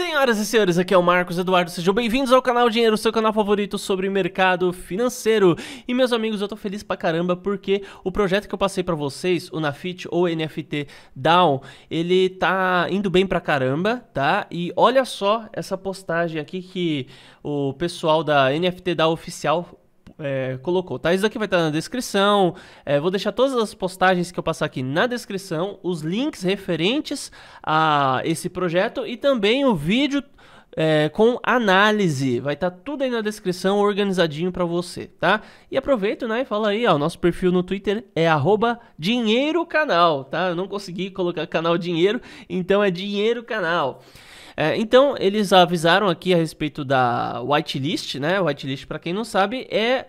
Senhoras e senhores, aqui é o Marcos Eduardo, sejam bem-vindos ao canal Dinheiro, seu canal favorito sobre mercado financeiro. E meus amigos, eu tô feliz pra caramba porque o projeto que eu passei pra vocês, o Nafit ou NFT Down, ele tá indo bem pra caramba, tá? E olha só essa postagem aqui que o pessoal da NFT Down oficial é, colocou, tá? Isso aqui vai estar na descrição. É, vou deixar todas as postagens que eu passar aqui na descrição, os links referentes a esse projeto e também o vídeo é, com análise. Vai estar tudo aí na descrição, organizadinho para você, tá? E aproveito, né, e fala aí, ó, nosso perfil no Twitter é @dinheirocanal, tá? Eu não consegui colocar canal dinheiro, então é dinheiro canal. É, então, eles avisaram aqui a respeito da whitelist, né? Whitelist, para quem não sabe, é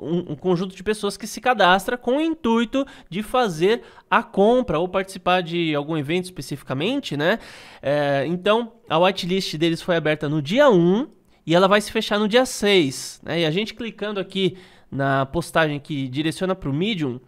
um, um, conjunto de pessoas que se cadastra com o intuito de fazer a compra ou participar de algum evento especificamente, né? É, então, a whitelist deles foi aberta no dia 1 e ela vai se fechar no dia 6, né? E a gente clicando aqui na postagem que direciona para o Medium,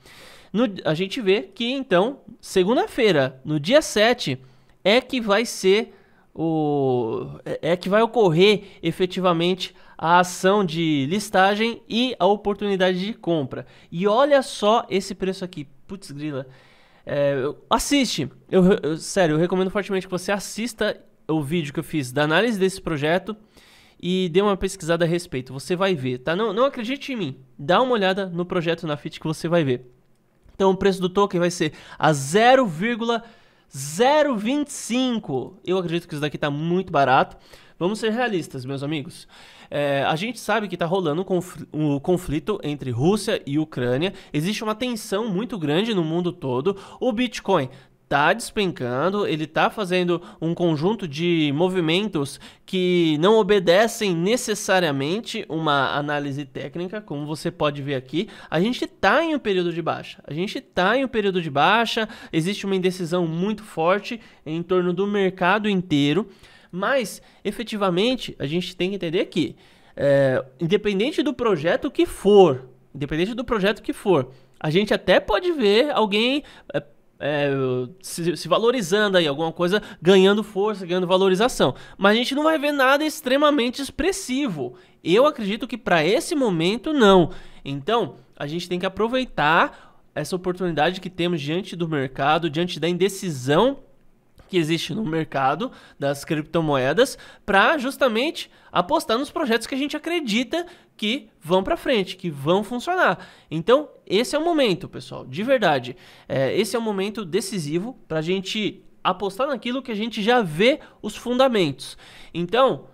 no, a gente vê que então, segunda-feira, no dia 7, é que vai ser o, é, é que vai ocorrer efetivamente a ação de listagem e a oportunidade de compra. E olha só esse preço aqui. Putz, grila. É, assiste. Eu, eu, sério, eu recomendo fortemente que você assista o vídeo que eu fiz da análise desse projeto e dê uma pesquisada a respeito. Você vai ver, tá? Não, não acredite em mim. Dá uma olhada no projeto na FIT que você vai ver. Então o preço do token vai ser a 0,5 0,25. Eu acredito que isso daqui está muito barato. Vamos ser realistas, meus amigos. É, a gente sabe que está rolando um conflito entre Rússia e Ucrânia. Existe uma tensão muito grande no mundo todo. O Bitcoin tá despencando, ele tá fazendo um conjunto de movimentos que não obedecem necessariamente uma análise técnica, como você pode ver aqui. A gente tá em um período de baixa. A gente tá em um período de baixa, existe uma indecisão muito forte em torno do mercado inteiro, mas efetivamente a gente tem que entender que é, independente do projeto que for, independente do projeto que for, a gente até pode ver alguém é, se, se, valorizando aí, alguma coisa ganhando força, ganhando valorização. Mas a gente não vai ver nada extremamente expressivo. Eu acredito que para esse momento não. Então, a gente tem que aproveitar essa oportunidade que temos diante do mercado, diante da indecisão que existe no mercado das criptomoedas para justamente apostar nos projetos que a gente acredita que vão para frente, que vão funcionar. Então, esse é o momento, pessoal, de verdade. É, esse é o momento decisivo para a gente apostar naquilo que a gente já vê os fundamentos. Então,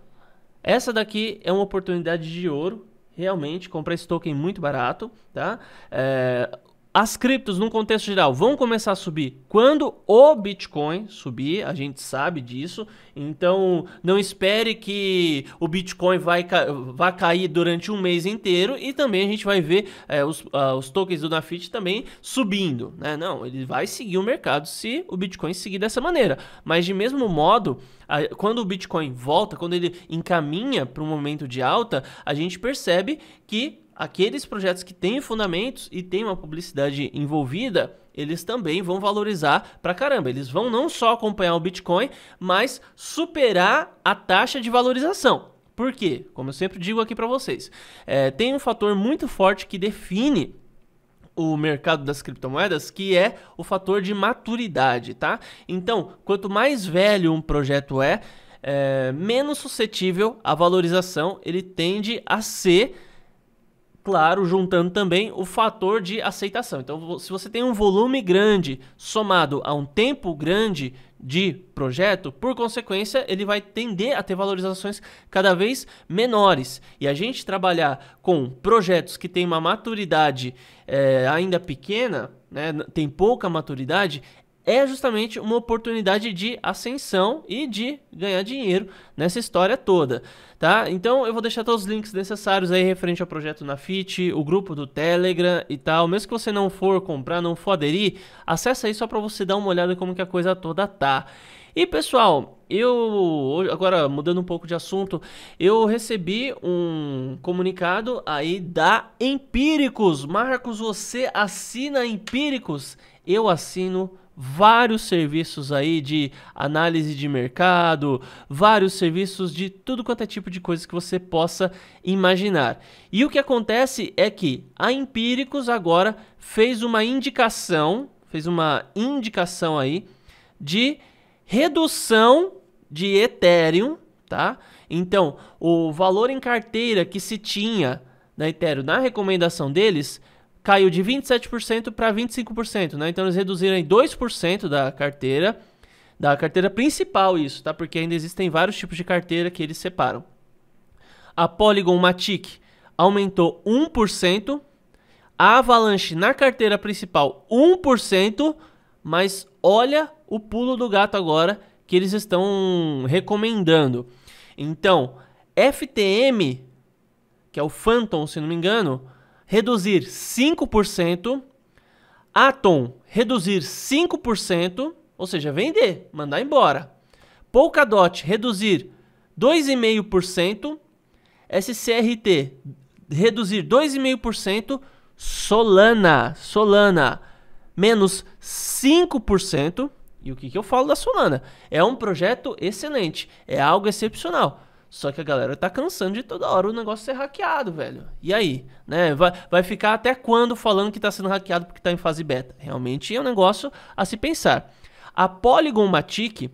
essa daqui é uma oportunidade de ouro realmente comprar esse token muito barato, tá? É, as criptos, num contexto geral, vão começar a subir quando o Bitcoin subir, a gente sabe disso. Então, não espere que o Bitcoin vai, vai cair durante um mês inteiro e também a gente vai ver é, os, uh, os tokens do Nafit também subindo. Né? Não, ele vai seguir o mercado se o Bitcoin seguir dessa maneira. Mas, de mesmo modo, a, quando o Bitcoin volta, quando ele encaminha para um momento de alta, a gente percebe que aqueles projetos que têm fundamentos e têm uma publicidade envolvida, eles também vão valorizar pra caramba. Eles vão não só acompanhar o Bitcoin, mas superar a taxa de valorização. Por quê? Como eu sempre digo aqui para vocês, é, tem um fator muito forte que define o mercado das criptomoedas, que é o fator de maturidade, tá? Então, quanto mais velho um projeto é, é menos suscetível à valorização ele tende a ser claro, juntando também o fator de aceitação. Então, se você tem um volume grande somado a um tempo grande de projeto, por consequência, ele vai tender a ter valorizações cada vez menores. E a gente trabalhar com projetos que têm uma maturidade é, ainda pequena, né, tem pouca maturidade, é justamente uma oportunidade de ascensão e de ganhar dinheiro nessa história toda, tá? Então eu vou deixar todos os links necessários aí referente ao projeto na Fit, o grupo do Telegram e tal. Mesmo que você não for comprar, não for aderir, acessa aí só para você dar uma olhada como que a coisa toda tá. E pessoal, eu agora mudando um pouco de assunto, eu recebi um comunicado aí da Empíricos. Marcos, você assina Empíricos? Eu assino vários serviços aí de análise de mercado, vários serviços de tudo quanto é tipo de coisa que você possa imaginar. E o que acontece é que a Empíricos agora fez uma indicação, fez uma indicação aí de redução de Ethereum, tá? Então, o valor em carteira que se tinha na Ethereum na recomendação deles caiu de 27% para 25%, né? Então eles reduziram em 2% da carteira, da carteira principal isso, tá? Porque ainda existem vários tipos de carteira que eles separam. A Polygon Matic aumentou 1%, a Avalanche na carteira principal 1%, mas olha o pulo do gato agora que eles estão recomendando. Então, FTM, que é o Phantom, se não me engano, reduzir 5%, Atom reduzir 5%, ou seja, vender, mandar embora. Polkadot reduzir 2,5%, SCRT reduzir 2,5%, Solana, Solana menos 5%. E o que, que eu falo da Solana? É um projeto excelente, é algo excepcional. Só que a galera tá cansando de toda hora o negócio ser hackeado, velho. E aí? Né? Vai, vai ficar até quando falando que tá sendo hackeado porque tá em fase beta? Realmente é um negócio a se pensar. A Polygon Matic,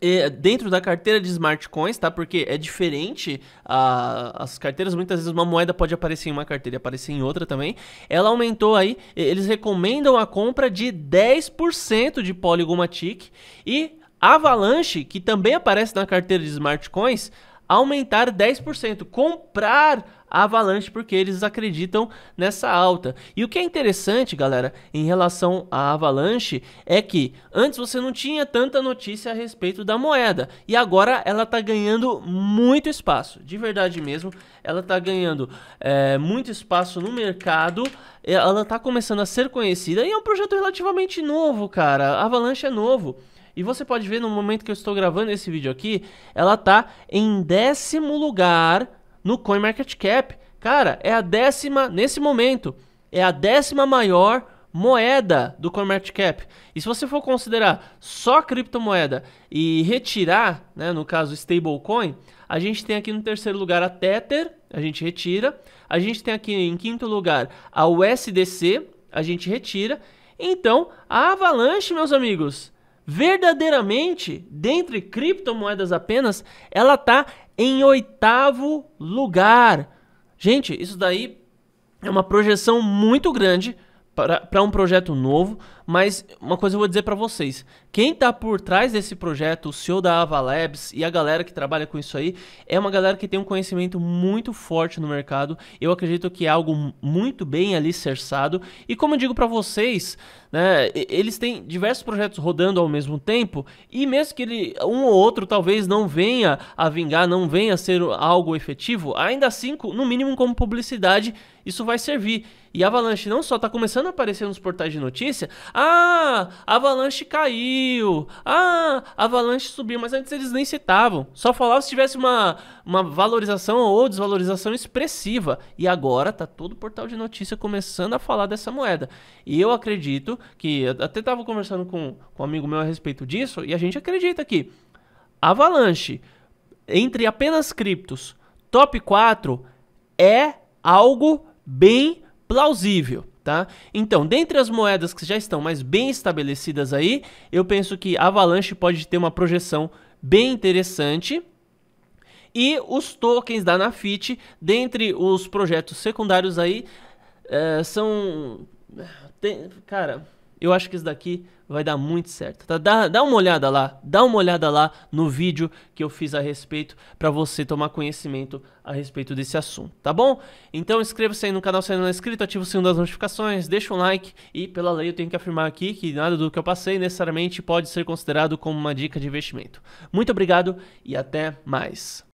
é, dentro da carteira de smart coins, tá? Porque é diferente. A, as carteiras, muitas vezes, uma moeda pode aparecer em uma carteira e aparecer em outra também. Ela aumentou aí. Eles recomendam a compra de 10% de Polygon Matic. E Avalanche, que também aparece na carteira de Smart Coins, aumentar 10%, comprar a Avalanche porque eles acreditam nessa alta. E o que é interessante, galera, em relação à Avalanche é que antes você não tinha tanta notícia a respeito da moeda e agora ela está ganhando muito espaço, de verdade mesmo. Ela está ganhando é, muito espaço no mercado, ela está começando a ser conhecida e é um projeto relativamente novo, cara. A Avalanche é novo. E você pode ver no momento que eu estou gravando esse vídeo aqui, ela tá em décimo lugar no CoinMarketCap. Cara, é a décima, nesse momento, é a décima maior moeda do CoinMarketCap. E se você for considerar só criptomoeda e retirar, né, no caso stablecoin, a gente tem aqui no terceiro lugar a Tether, a gente retira. A gente tem aqui em quinto lugar a USDC, a gente retira. Então, a Avalanche, meus amigos, verdadeiramente, dentre criptomoedas apenas, ela está em oitavo lugar. Gente, isso daí é uma projeção muito grande para um projeto novo, mas uma coisa eu vou dizer para vocês: quem está por trás desse projeto, o CEO da Ava Labs e a galera que trabalha com isso aí, é uma galera que tem um conhecimento muito forte no mercado. Eu acredito que é algo muito bem alicerçado. E como eu digo para vocês, né, eles têm diversos projetos rodando ao mesmo tempo, e mesmo que ele, um ou outro talvez não venha a vingar, não venha a ser algo efetivo, ainda assim, no mínimo como publicidade, isso vai servir. E Avalanche não só está começando a aparecer nos portais de notícia, ah, Avalanche caiu, ah, Avalanche subiu, mas antes eles nem citavam, só falavam se tivesse uma, uma valorização ou desvalorização expressiva. E agora tá todo portal de notícia começando a falar dessa moeda. E eu acredito que, até estava conversando com, com um amigo meu a respeito disso, e a gente acredita que Avalanche, entre apenas criptos, top 4 é algo bem plausível, tá? Então, dentre as moedas que já estão mais bem estabelecidas aí, eu penso que Avalanche pode ter uma projeção bem interessante. E os tokens da Nafit, dentre os projetos secundários aí, é, são... Tem, cara, eu acho que isso daqui vai dar muito certo. Tá? Dá, dá uma olhada lá, dá uma olhada lá no vídeo que eu fiz a respeito para você tomar conhecimento a respeito desse assunto, tá bom? Então inscreva-se aí no canal se ainda não é inscrito, ativa o sininho das notificações, deixa um like e pela lei eu tenho que afirmar aqui que nada do que eu passei necessariamente pode ser considerado como uma dica de investimento. Muito obrigado e até mais.